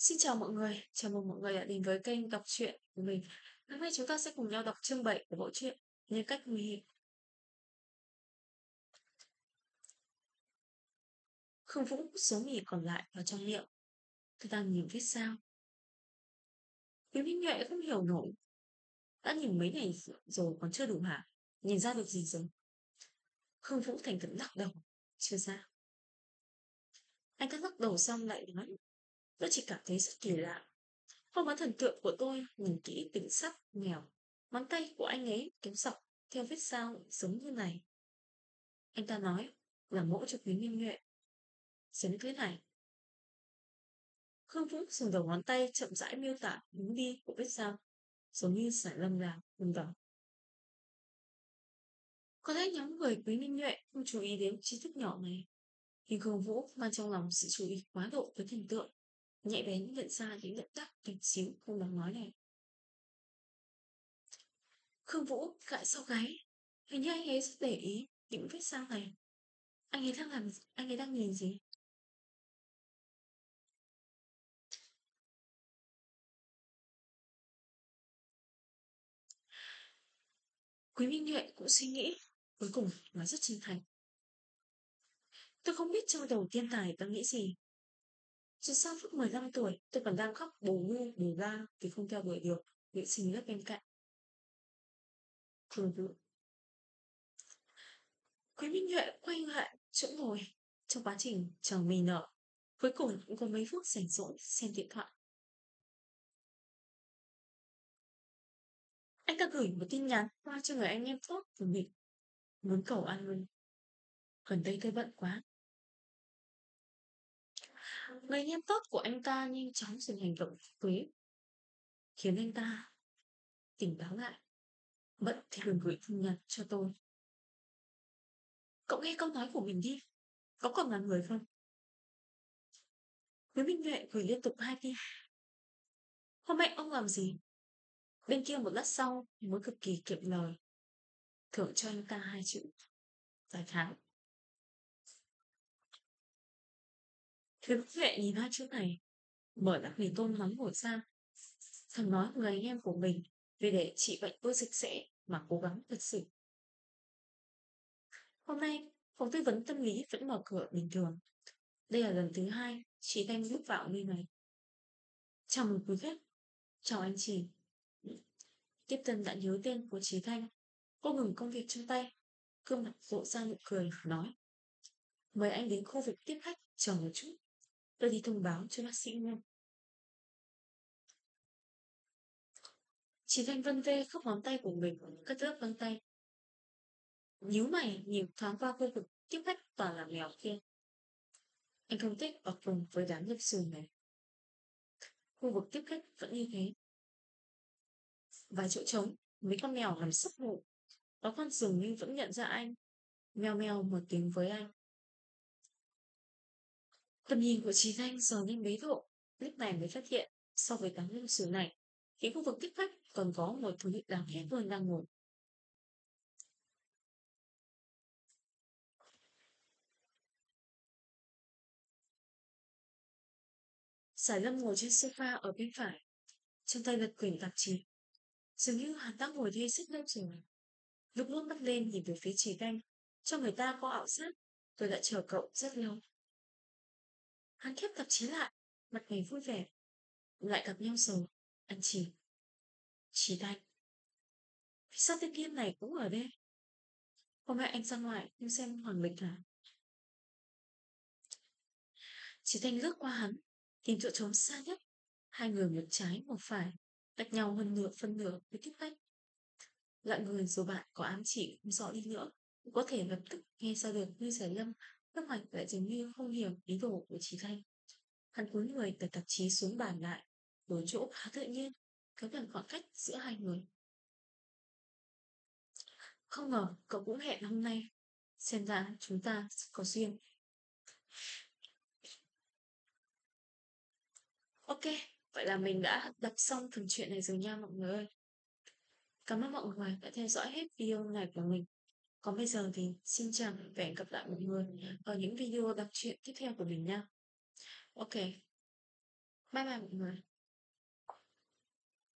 Xin chào mọi người, chào mừng mọi người đã đến với kênh đọc truyện của mình. Hôm nay chúng ta sẽ cùng nhau đọc chương 7 của bộ truyện Nhân cách nguy hiểm. Khương Vũ hút số mì còn lại vào trong miệng. Tôi đang nhìn viết sao. Quý Minh Nhuệ không hiểu nổi. Đã nhìn mấy ngày rồi còn chưa đủ hả? Nhìn ra được gì rồi? Khương Vũ thành thật lắc đầu. Chưa ra. Anh ta lắc đầu xong lại nói Tôi chỉ cảm thấy rất kỳ lạ. Không có thần tượng của tôi nhìn kỹ tính sắc, nghèo. Ngón tay của anh ấy kéo dọc theo vết sao giống như này. Anh ta nói là mẫu cho quý nghiêm nhuệ. Giống thế này. Khương Vũ dùng đầu ngón tay chậm rãi miêu tả hướng đi của vết sao, giống như giải lâm là vùng đó. Có lẽ nhóm người quý minh nhuệ không chú ý đến chi tiết nhỏ này. Nhưng Khương Vũ mang trong lòng sự chú ý quá độ với thần tượng nhạy bén nhận ra những động tác tuyệt xíu không đáng nói này. Khương Vũ gãi sau gáy, hình như anh ấy rất để ý những vết sao này. Anh ấy đang làm anh ấy đang nhìn gì? Quý Minh Nhuệ cũng suy nghĩ, cuối cùng nói rất chân thành. Tôi không biết trong đầu tiên tài đang nghĩ gì, Chứ sau phút 15 tuổi, tôi còn đang khóc bồ ngu, bồ ra vì không theo đuổi được nghệ sinh lớp bên cạnh. Thường. Quý Minh huệ quay lại chỗ ngồi trong quá trình chờ mình nở. Cuối cùng cũng có mấy phút rảnh rỗi xem điện thoại. Anh ta gửi một tin nhắn qua cho người anh em tốt của mình. Muốn cầu ăn luôn. Gần đây tôi bận quá, Người nghiêm tốt của anh ta nhanh chóng dừng hành động quý khiến anh ta tỉnh táo lại. Bận thì đừng gửi tin nhắn cho tôi. Cậu nghe câu nói của mình đi. Có còn là người không? Nguyễn Minh Nhuệ gửi liên tục hai tin. Hôm nay ông làm gì? Bên kia một lát sau mới cực kỳ kiệm lời. Thưởng cho anh ta hai chữ. Giải tháng. Thiếu Huệ nhìn hai chữ này, mở nắp mì tôm nóng hổi ra. Thầm nói người anh em của mình vì để trị bệnh tôi dịch sẽ mà cố gắng thật sự. Hôm nay, phòng tư vấn tâm lý vẫn mở cửa bình thường. Đây là lần thứ hai chị Thanh bước vào nơi này. Chào mừng quý khách. Chào anh chị. Tiếp tân đã nhớ tên của chị Thanh. Cô ngừng công việc trong tay. Cương mặt rộ ra nụ cười, nói. Mời anh đến khu vực tiếp khách, chờ một chút. Tôi đi thông báo cho bác sĩ nghe. Chị Thanh Vân Vê khớp ngón tay của mình cất ướp vân tay. Nhíu mày nhìn thoáng qua khu vực tiếp khách toàn là mèo kia. Anh không thích ở cùng với đám nhập sườn này. Khu vực tiếp khách vẫn như thế. Vài chỗ trống, mấy con mèo nằm sấp ngủ. Có con dường như vẫn nhận ra anh. Mèo mèo một tiếng với anh. Tầm nhìn của Trí Thanh giờ lên mấy độ, lúc này mới phát hiện, so với tám lưu sử này, thì khu vực tiếp khách còn có một thứ đáng ghét hơn đang ngồi. Giải lâm ngồi trên sofa ở bên phải, trong tay lật quyển tạp chí. Dường như hắn đã ngồi đây rất lâu rồi. Lúc lúc bắt lên nhìn về phía Trí Thanh, cho người ta có ảo giác, tôi đã chờ cậu rất lâu. Hắn khép tạp chí lại, mặt mày vui vẻ. Lại gặp nhau rồi, anh chỉ. Chỉ thanh. Vì sao tên kia này cũng ở đây? Hôm nay anh ra ngoài nhưng xem Hoàng Lịch là. Chỉ thanh lướt qua hắn, tìm chỗ trốn xa nhất. Hai người một trái một phải, cách nhau hơn nửa phân nửa với tiếp khách. Loại người dù bạn có ám chỉ không rõ đi nữa, cũng có thể lập tức nghe ra được như giải lâm các Hoạch lại dường như không hiểu ý đồ của Trí Thanh. Hắn cúi người từ tạp chí xuống bàn lại, đổi chỗ khá tự nhiên, kéo gần khoảng cách giữa hai người. Không ngờ cậu cũng hẹn hôm nay. Xem ra chúng ta có duyên. Ok, vậy là mình đã đọc xong phần chuyện này rồi nha mọi người ơi. Cảm ơn mọi người đã theo dõi hết video này của mình. Còn bây giờ thì xin chào và hẹn gặp lại mọi người ở những video đọc truyện tiếp theo của mình nha. Ok. Bye bye mọi người.